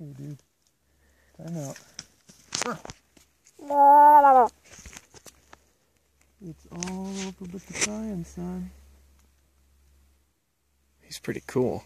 Hey, dude. Time out. It's all over with the time, son. He's pretty cool.